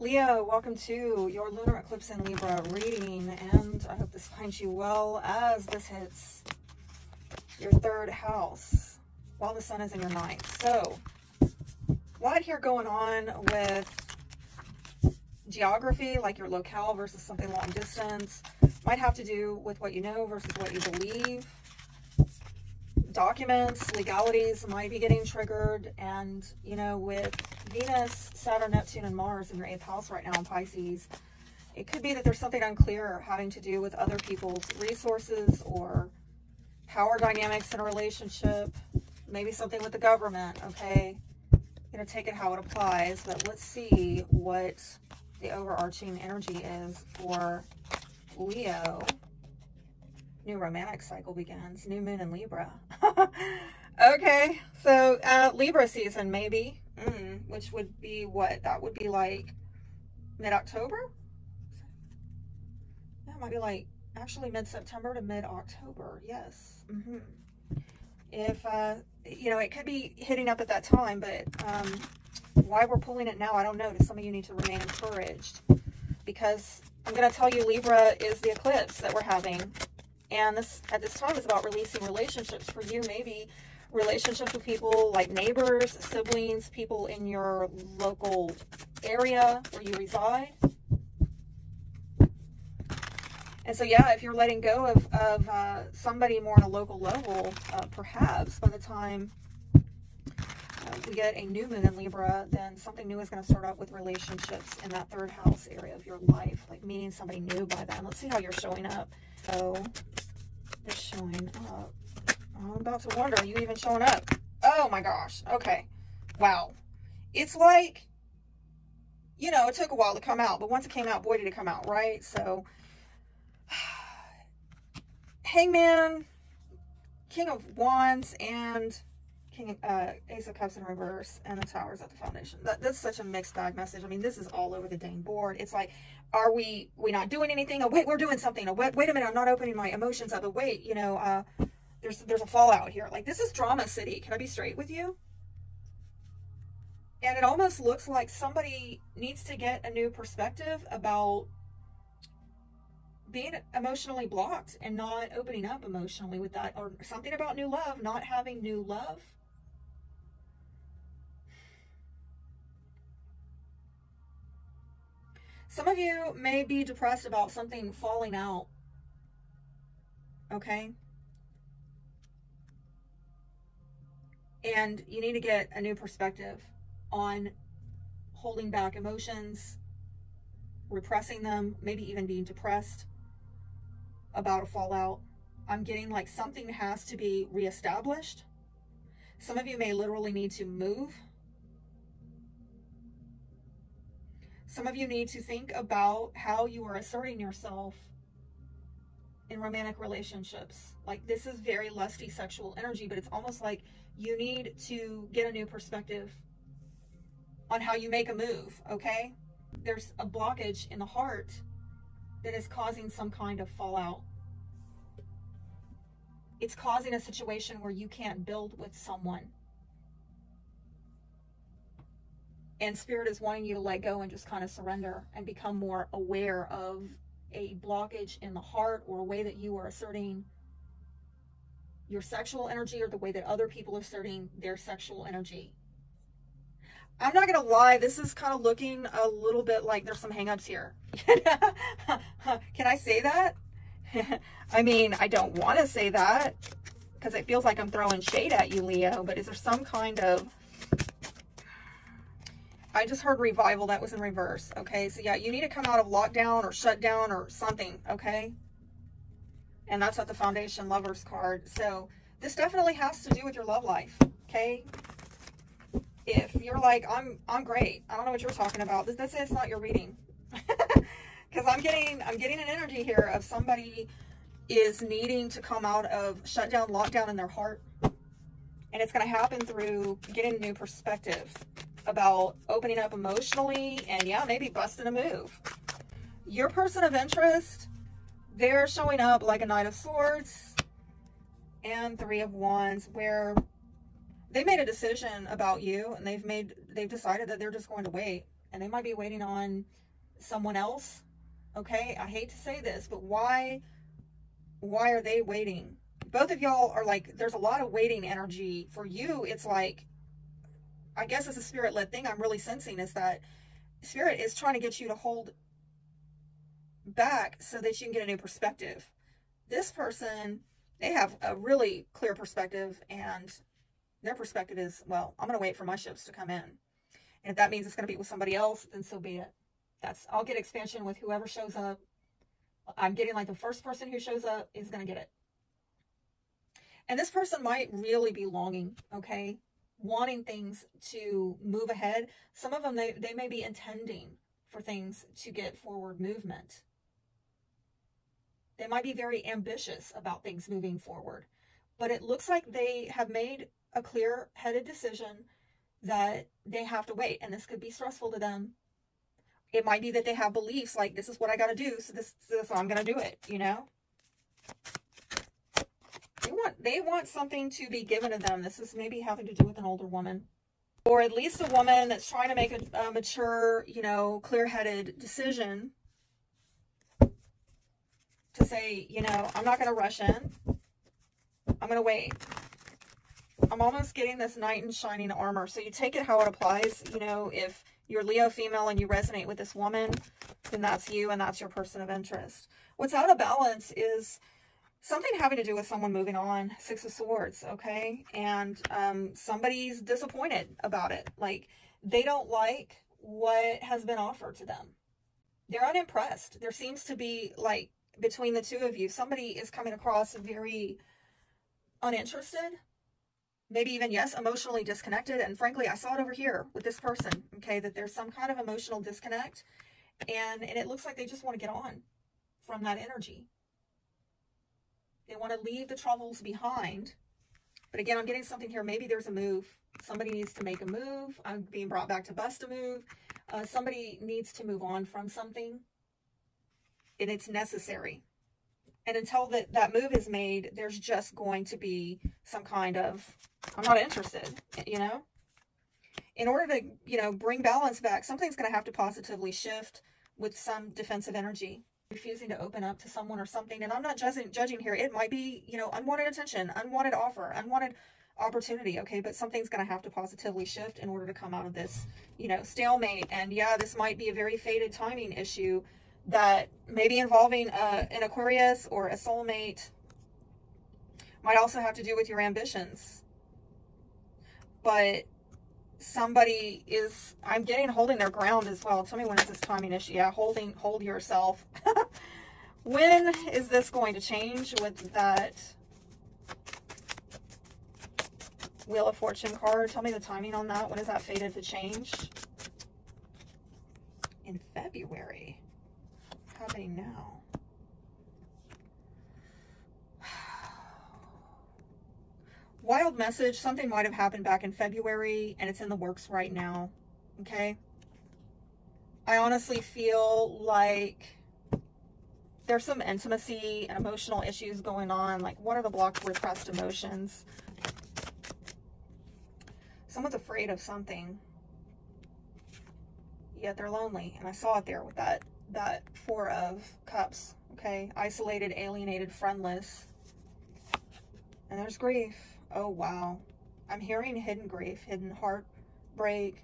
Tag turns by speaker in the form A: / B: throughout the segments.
A: Leo, welcome to your lunar eclipse in Libra reading, and I hope this finds you well as this hits your third house while the sun is in your ninth. So, a lot here going on with geography, like your locale versus something long distance, might have to do with what you know versus what you believe. Documents, legalities might be getting triggered, and you know, with Venus, Saturn, Neptune, and Mars in your eighth house right now in Pisces, it could be that there's something unclear having to do with other people's resources or power dynamics in a relationship, maybe something with the government, okay? Going to take it how it applies, but let's see what the overarching energy is for Leo. New romantic cycle begins. New moon in Libra. okay, so uh, Libra season, maybe. Mm, which would be what? That would be like mid-October? That might be like actually mid-September to mid-October. Yes. Mm -hmm. If, uh, you know, it could be hitting up at that time, but um, why we're pulling it now, I don't know. Some of you need to remain encouraged because I'm going to tell you Libra is the eclipse that we're having. And this at this time is about releasing relationships for you. Maybe relationships with people like neighbors, siblings, people in your local area where you reside. And so, yeah, if you're letting go of, of uh, somebody more on a local level, uh, perhaps by the time uh, we get a new moon in Libra, then something new is going to start out with relationships in that third house area of your life, like meeting somebody new by then. Let's see how you're showing up. So, just showing up. About to wonder, are you even showing up? Oh my gosh. Okay. Wow. It's like, you know, it took a while to come out, but once it came out, boy, did it come out, right? So, Hangman, King of Wands, and King of, uh, Ace of Cups in reverse, and the Towers at the Foundation. That, that's such a mixed bag message. I mean, this is all over the dang board. It's like, are we we not doing anything? Oh, wait, we're doing something. Oh, wait, wait a minute, I'm not opening my emotions up. Oh, wait, you know, uh, there's there's a fallout here. Like this is drama city. Can I be straight with you? And it almost looks like somebody needs to get a new perspective about being emotionally blocked and not opening up emotionally with that or something about new love, not having new love. Some of you may be depressed about something falling out. Okay? And you need to get a new perspective on holding back emotions, repressing them, maybe even being depressed about a fallout. I'm getting like something has to be reestablished. Some of you may literally need to move. Some of you need to think about how you are asserting yourself in romantic relationships. Like this is very lusty sexual energy, but it's almost like you need to get a new perspective on how you make a move, okay? There's a blockage in the heart that is causing some kind of fallout. It's causing a situation where you can't build with someone. And spirit is wanting you to let go and just kind of surrender and become more aware of a blockage in the heart or a way that you are asserting your sexual energy or the way that other people are asserting their sexual energy. I'm not going to lie, this is kind of looking a little bit like there's some hangups here. Can I say that? I mean, I don't want to say that because it feels like I'm throwing shade at you, Leo, but is there some kind of... I just heard revival. That was in reverse. Okay, so yeah, you need to come out of lockdown or shutdown or something, okay? And that's at the Foundation Lovers card. So this definitely has to do with your love life, okay? If you're like, I'm I'm great. I don't know what you're talking about. This, this is not your reading. Because I'm getting I'm getting an energy here of somebody is needing to come out of shutdown, lockdown in their heart. And it's going to happen through getting a new perspective about opening up emotionally and yeah, maybe busting a move. Your person of interest they're showing up like a Knight of Swords and Three of Wands where they made a decision about you and they've made they've decided that they're just going to wait and they might be waiting on someone else. Okay, I hate to say this, but why why are they waiting? Both of y'all are like there's a lot of waiting energy. For you, it's like I guess it's a spirit led thing I'm really sensing is that spirit is trying to get you to hold back so that you can get a new perspective. This person, they have a really clear perspective and their perspective is, well, I'm going to wait for my ships to come in. And if that means it's going to be with somebody else, then so be it. That's I'll get expansion with whoever shows up. I'm getting like the first person who shows up is going to get it. And this person might really be longing, okay? Wanting things to move ahead. Some of them, they, they may be intending for things to get forward movement. They might be very ambitious about things moving forward. But it looks like they have made a clear headed decision that they have to wait. And this could be stressful to them. It might be that they have beliefs like, this is what I got to do. So this, so I'm going to do it, you know? They want, they want something to be given to them. This is maybe having to do with an older woman. Or at least a woman that's trying to make a, a mature, you know, clear-headed decision to say, you know, I'm not going to rush in. I'm going to wait. I'm almost getting this knight in shining armor. So you take it how it applies. You know, if you're Leo female and you resonate with this woman, then that's you and that's your person of interest. What's out of balance is something having to do with someone moving on. Six of Swords, okay? And um, somebody's disappointed about it. Like, they don't like what has been offered to them. They're unimpressed. There seems to be, like, between the two of you, somebody is coming across very uninterested, maybe even, yes, emotionally disconnected. And frankly, I saw it over here with this person, okay, that there's some kind of emotional disconnect. And, and it looks like they just want to get on from that energy. They want to leave the troubles behind. But again, I'm getting something here. Maybe there's a move. Somebody needs to make a move. I'm being brought back to bust a move. Uh, somebody needs to move on from something and it's necessary. And until that, that move is made, there's just going to be some kind of, I'm not interested, you know? In order to, you know, bring balance back, something's going to have to positively shift with some defensive energy. Refusing to open up to someone or something. And I'm not judging, judging here. It might be, you know, unwanted attention, unwanted offer, unwanted opportunity, okay? But something's going to have to positively shift in order to come out of this, you know, stalemate. And yeah, this might be a very faded timing issue that maybe involving uh, an Aquarius or a soulmate might also have to do with your ambitions. But somebody is, I'm getting holding their ground as well. Tell me when is this timing issue? Yeah, holding, hold yourself. when is this going to change with that Wheel of Fortune card? Tell me the timing on that. When is that fated to change? In February happening now? Wild message. Something might have happened back in February and it's in the works right now. Okay. I honestly feel like there's some intimacy and emotional issues going on. Like, what are the blocked repressed emotions? Someone's afraid of something. Yet they're lonely. And I saw it there with that that four of cups, okay? Isolated, alienated, friendless. And there's grief. Oh, wow. I'm hearing hidden grief, hidden heartbreak,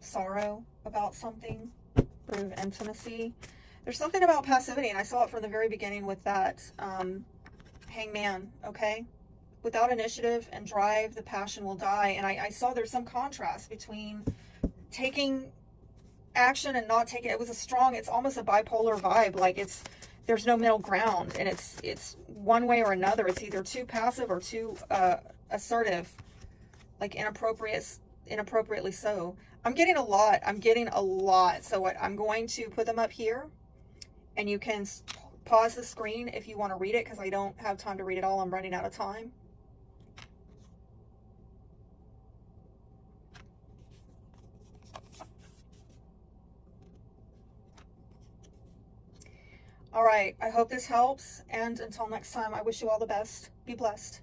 A: sorrow about something, prove intimacy. There's something about passivity, and I saw it from the very beginning with that um, hangman, okay? Without initiative and drive, the passion will die. And I, I saw there's some contrast between taking action and not take it. It was a strong, it's almost a bipolar vibe. Like it's, there's no middle ground and it's, it's one way or another. It's either too passive or too uh, assertive, like inappropriate, inappropriately so. I'm getting a lot. I'm getting a lot. So what I'm going to put them up here and you can pause the screen if you want to read it because I don't have time to read it all. I'm running out of time. All right, I hope this helps. And until next time, I wish you all the best. Be blessed.